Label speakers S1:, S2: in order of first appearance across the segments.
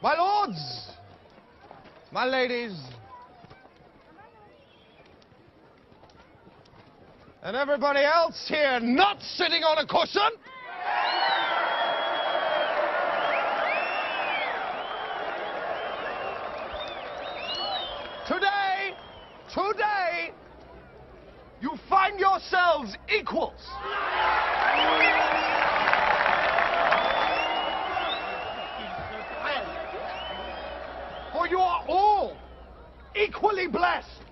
S1: My lords, my ladies, and everybody else here not sitting on a cushion. Today, today, you find yourselves equals. You are all equally blessed.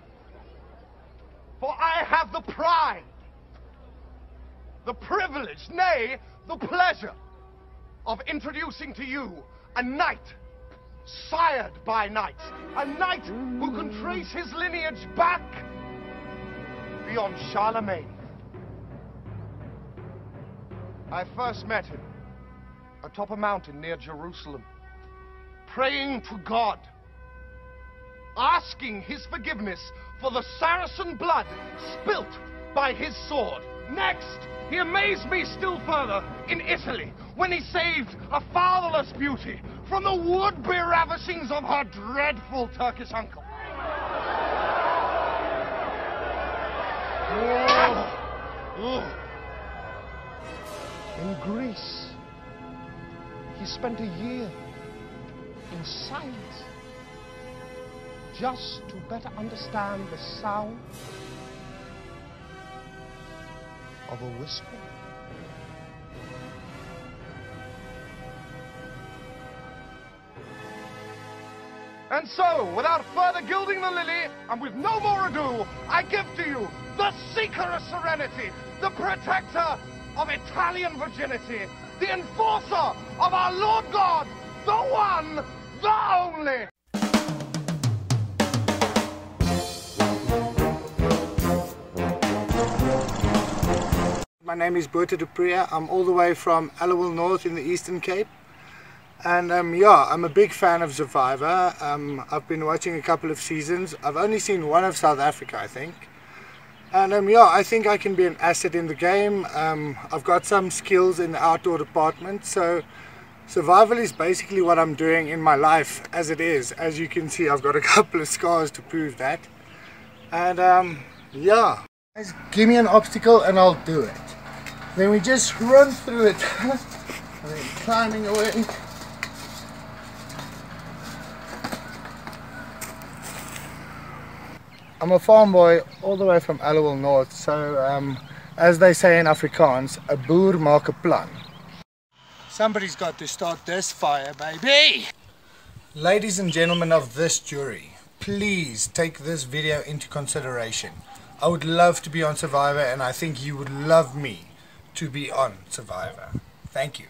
S1: For I have the pride, the privilege, nay, the pleasure of introducing to you a knight sired by knights, a knight who can trace his lineage back beyond Charlemagne. I first met him atop a mountain near Jerusalem, praying to God, asking his forgiveness for the Saracen blood spilt by his sword. Next, he amazed me still further in Italy when he saved a fatherless beauty from the would-be ravishings of her dreadful Turkish uncle. Oh. Oh. In Greece, he spent a year in silence just to better understand the sound of a whisper. And so, without further gilding the lily, and with no more ado, I give to you the seeker of serenity, the protector of Italian virginity, the enforcer of our Lord God, the one, the only.
S2: My name is Botha du Preez. I'm all the way from Aliwal North in the Eastern Cape. And um, yeah, I'm a big fan of Survivor. Um, I've been watching a couple of seasons. I've only seen one of South Africa, I think. And um, yeah, I think I can be an asset in the game. Um, I've got some skills in the outdoor department. So survival is basically what I'm doing in my life as it is. As you can see, I've got a couple of scars to prove that. And um, yeah, give me an obstacle and I'll do it. Then we just run through it. and then climbing away. I'm a farm boy all the way from Aliwal North, so um, as they say in Afrikaans, a boer maak 'n plan. Somebody's got to start this fire, baby! Ladies and gentlemen of this jury, please take this video into consideration. I would love to be on Survivor and I think you would love me to be on Survivor. Thank you.